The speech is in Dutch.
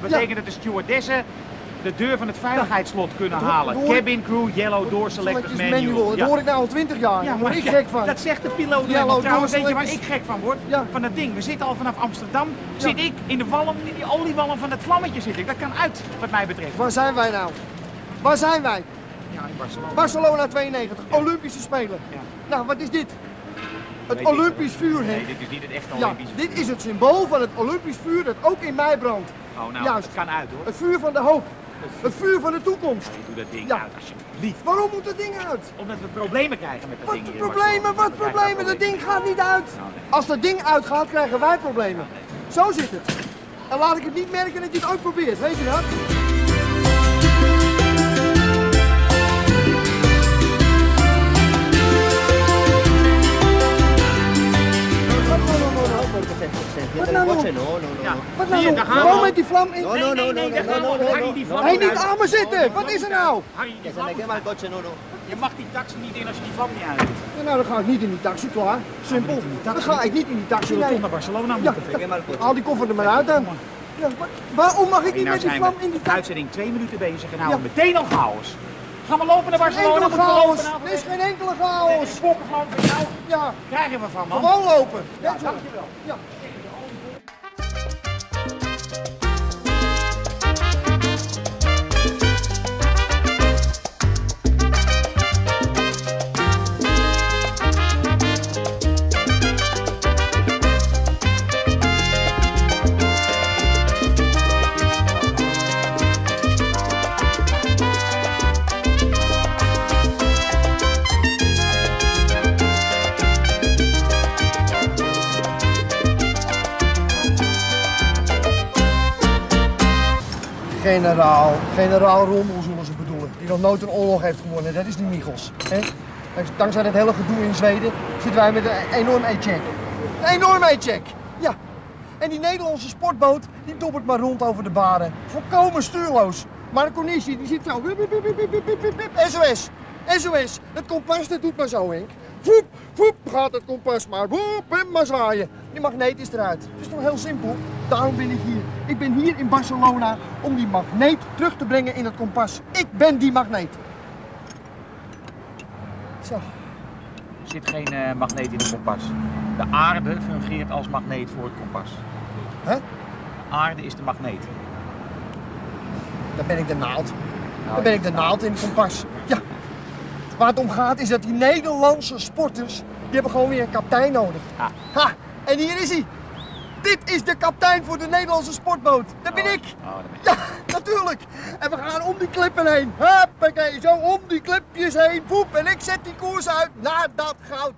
betekent dat de stewardessen de deur van het veiligheidsslot kunnen Dat- halen. dat Cabin crew, yellow door selectors Selectors manual. Dat Ja. hoor ik nou al 20 jaar. Ja, maar ik gek van. Dat zegt de piloot. Yellow trouwens, weet je waar ik selectors. gek van word? Van dat ding. We zitten al vanaf Amsterdam. Zit ik in de walm, in die oliewalm van het vlammetje zit ik. Dat kan uit, wat mij betreft. Waar zijn wij nou? Waar zijn wij? Ja, in Barcelona. Barcelona 92, Olympische Spelen. Nou, wat is dit? Het Olympisch vuur, Nee, Henk. dit is niet het echte Ja, Olympische. dit is het symbool van het Olympisch vuur dat ook in mij brandt. Oh, nou, Juist. het kan uit hoor. Het vuur van de hoop. Het vuur van de toekomst. Doe dat ding Ja. uit, alsjeblieft. Waarom moet dat ding uit? Omdat we problemen krijgen met dat Wat ding hier problemen, wat problemen? Dat ding gaat niet uit. Nou, nee. Als dat ding uitgaat, krijgen wij problemen. Zo zit het. En laat ik het niet merken dat je het ook probeert, weet je dat? Wat nou nog? Wat nou je, nog? al. met die vlam in? Nee, nee, nee, daar gaan we al. Harry, die vlam moet niet aan me zitten! Wat is er nou? Harry, die vlam no. Je mag die taxi niet in als je die vlam niet uit nou, dan ga ik niet in die taxi, klaar. Simpel. Dan ga ik niet in die taxi. Nee. toch naar Barcelona haal die koffer er maar uit dan. Ja, wa- waarom mag ik niet nou met die vlam in die de taxi? uitzending twee minuten bezig en Ja. meteen al chaos. Gaan we lopen naar Barcelona? Enkele Moeten we chaos. lopen nou? Er is geen enkele chaos. Spokkenvlam van jou. Ja, Krijgen we van man. gewoon lopen. Ja, dankjewel. Ja. Generaal, generaal Rommel zullen ze bedoelen. Die nog nooit een oorlog heeft gewonnen. Dat is die Michels. Hè? Dankzij dat hele gedoe in Zweden zitten wij met een enorm e-check. Een enorm e-check. Ja. En die Nederlandse sportboot die dobbert maar rond over de baren. Volkomen stuurloos. Maar de Cornici die zit zo. SOS. SOS. Het kompas dat doet maar zo, Henk. Voep, voep gaat het kompas maar. Woep, maar zwaaien. Die magneet is eruit. Het is toch heel simpel. Daarom ben ik hier. Ik ben hier in Barcelona om die magneet terug te brengen in het kompas. Ik ben die magneet. Zo. Er zit geen eh, magneet in het kompas. De aarde fungeert als magneet voor het kompas. Hè? De aarde is de magneet. Dan ben ik de naald. Dan ben ik de naald in het kompas. Ja. Waar het om gaat is dat die Nederlandse sporters, die hebben gewoon weer een kapitein nodig. Ah. Ha, en hier is hij. Dit is de kapitein voor de Nederlandse sportboot. Dat ben ik. Oh, dat ben je. Ja, natuurlijk. En we gaan om die klippen heen. Huppakee, zo om die klipjes heen. Poep, en ik zet die koers uit naar dat goud.